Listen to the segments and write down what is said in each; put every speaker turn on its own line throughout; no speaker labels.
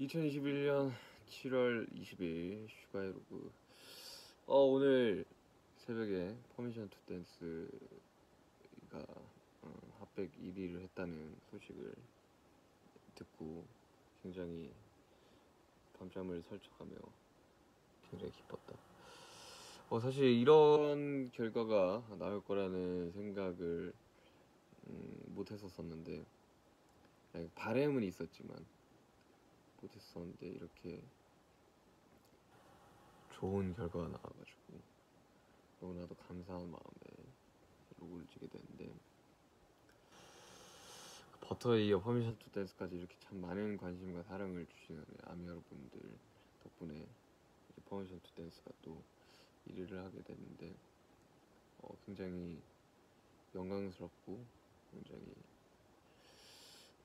2021년 7월 20일 슈가이로그 어 오늘 새벽에 Permission to Dance가 어, 핫백 1위를 했다는 소식을 듣고 굉장히 밤잠을 설쳐가며 굉장히 기뻤다. 어 사실 이런 결과가 나올 거라는 생각을 음, 못 했었었는데 아니, 바램은 있었지만 못했었는데 이렇게 좋은 결과가 나와가지고 너무나도 감사한 마음에 log를 찍게 됐는데 Butter에 이어 Permission to Dance까지 이렇게 참 많은 관심과 사랑을 주시는 아미 여러분들 덕분에 Permission to Dance가 또 1위를 하게 됐는데 어, 굉장히 영광스럽고 굉장히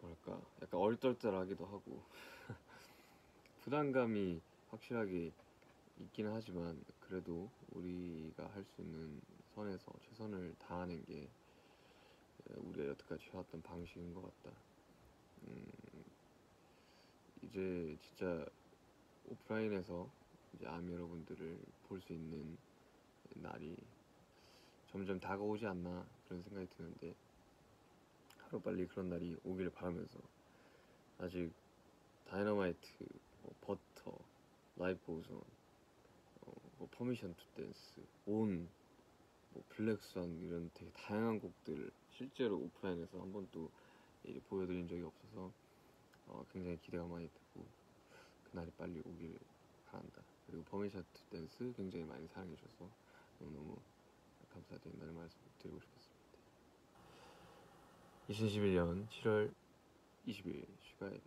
뭐랄까 약간 얼떨떨하기도 하고 부담감이 확실하게 있기는 하지만 그래도 우리가 할 수 있는 선에서 최선을 다하는 게 에, 우리가 여태까지 해왔던 방식인 것 같다. 음, 이제 진짜 오프라인에서 이제 아미 여러분들을 볼 수 있는 날이 점점 다가오지 않나 그런 생각이 드는데 하루빨리 그런 날이 오기를 바라면서 아직 다이너마이트, 뭐 Butter, Life Goes On, 어, 뭐 Permission to Dance, ON, 뭐 Black Swan 이런 되게 다양한 곡들을 실제로 오프라인에서 한 번도 이 보여드린 적이 없어서 어, 굉장히 기대가 많이 되고 그날이 빨리 오길 바란다. 그리고 Permission to Dance 굉장히 많이 사랑해 주셔서 너무너무 감사드린다는 말씀 드리고 싶었습니다. 2021년 7월 20일 슈가의